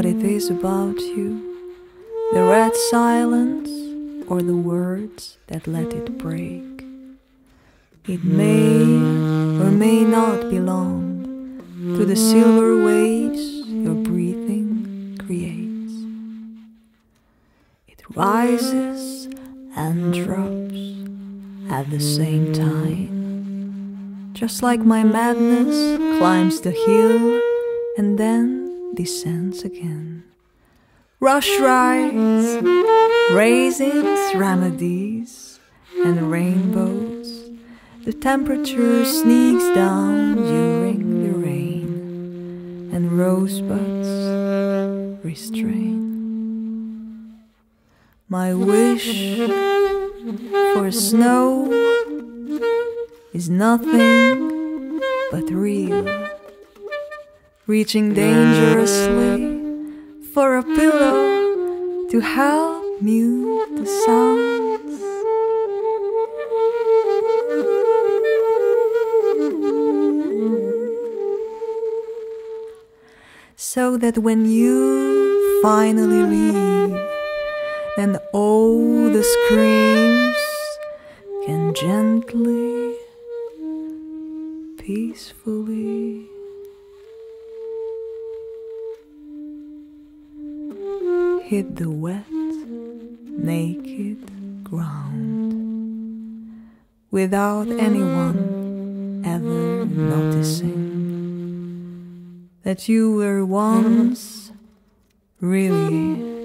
what it is about you the red silence or the words that let it break. It may or may not belong to the silver waves your breathing creates. It rises and drops at the same time, just like my madness climbs the hill and then descends again. Rush rides, raisins, remedies, and rainbows. The temperature sneaks down during the rain, and rosebuds restrain. My wish for snow is nothing but real, reaching dangerously for a pillow to help mute the sounds. So that when you finally leave, then all the screams can gently, peacefully. Hit the wet, naked ground without anyone ever noticing that you were once really.